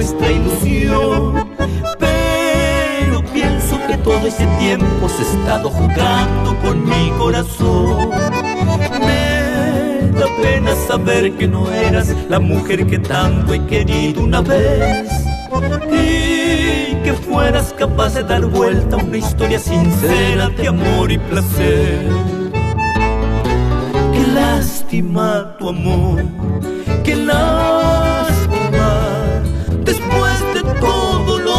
nuestra ilusión. Pero pienso que todo ese tiempo se ha estado jugando con mi corazón. Me da pena saber que no eras la mujer que tanto he querido una vez. Y que fueras capaz de dar vuelta a una historia sincera de amor y placer. Qué lástima tu amor, lástima. Después de todo lo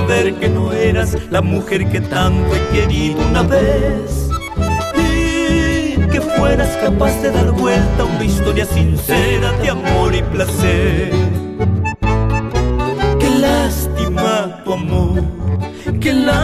saber que no eras la mujer que tanto he querido una vez. Y que fueras capaz de dar vuelta a una historia sincera de amor y placer. Qué lástima tu amor, qué lástima